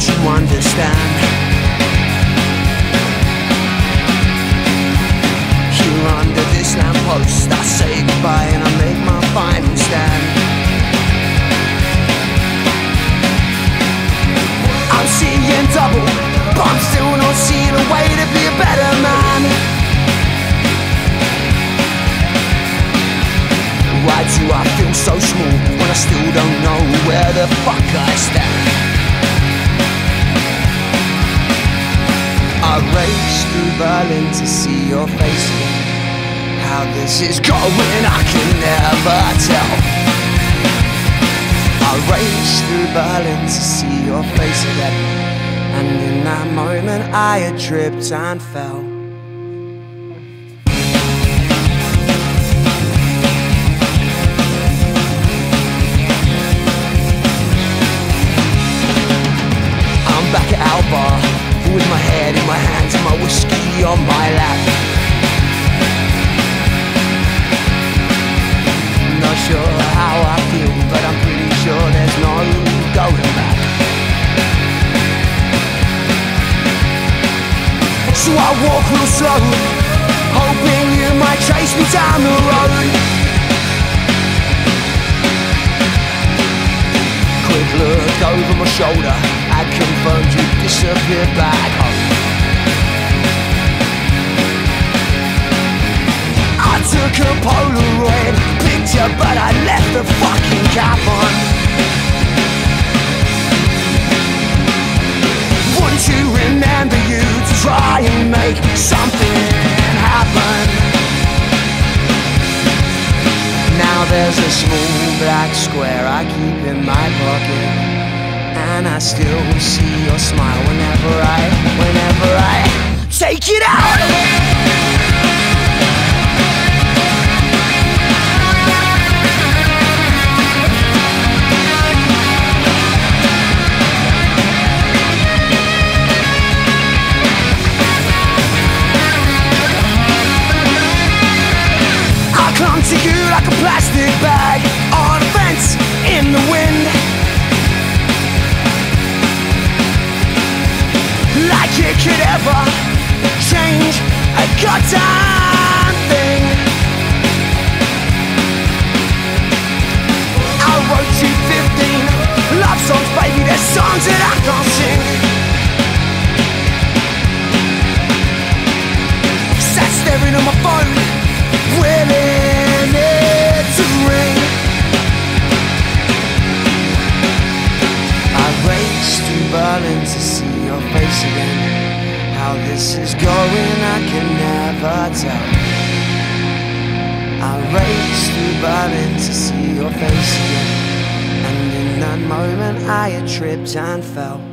understand. Here under this lamppost, I say goodbye and I make my final stand. I'm seeing double, but I'm still not seeing a way to be a better man. Why do I feel so small when I still don't know where the fuck I stand? Race through Berlin to see your face again. How this is going, I can never tell. I race through Berlin to see your face again. And in that moment, I had tripped and fell. So I walk real slow, hoping you might chase me down the road. Quick look over my shoulder, I confirmed you disappeared back home. I took a Polaroid picture, but I left the fucking cap there's a small black square I keep in my pocket. And I still see your smile you like a plastic bag on a fence in the wind. Like it could ever change a goddamn thing. I wrote you 15 love songs, baby. There's songs that I can't sing. Sat staring at my phone, How this is going, I can never tell. I race through Berlin to see your face again. And in that moment, I had tripped and fell.